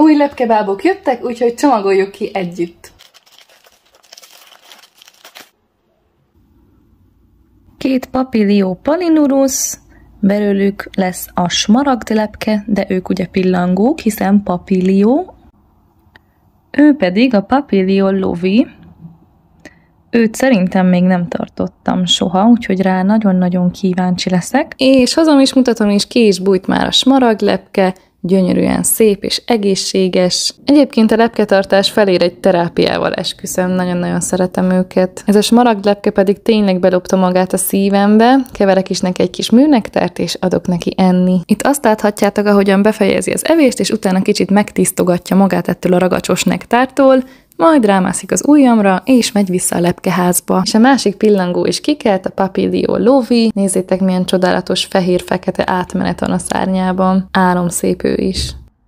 Új lepkebábok jöttek, úgyhogy csomagoljuk ki együtt. Két papillió palinurus, belőlük lesz a smaragdlepke, de ők ugye pillangók, hiszen papillió. Ő pedig a papillió lovi, Őt szerintem még nem tartottam soha, úgyhogy rá nagyon-nagyon kíváncsi leszek. És hazam is mutatom is, ki is bújt már a smaragdlepke, gyönyörűen szép és egészséges. Egyébként a lepketartás felér egy terápiával esküszöm, nagyon-nagyon szeretem őket. Ez a smaragd lepke pedig tényleg belopta magát a szívembe, keverek is neki egy kis műnektert, és adok neki enni. Itt azt láthatjátok, ahogyan befejezi az evést, és utána kicsit megtisztogatja magát ettől a ragacsos nektártól, majd rámászik az ujjamra, és megy vissza a lepkeházba. És a másik pillangó is kikelt, a Papilio Lovi. Nézzétek, milyen csodálatos fehér-fekete átmenet van a szárnyában. Álom szép ő is.